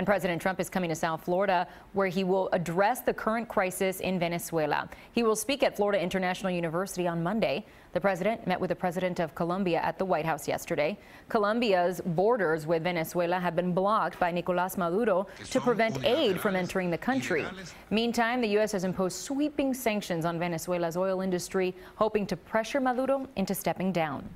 And President Trump is coming to South Florida, where he will address the current crisis in Venezuela. He will speak at Florida International University on Monday. The president met with the president of Colombia at the White House yesterday. Colombia's borders with Venezuela have been blocked by Nicolas Maduro to prevent aid from entering the country. Meantime, the U.S. has imposed sweeping sanctions on Venezuela's oil industry, hoping to pressure Maduro into stepping down.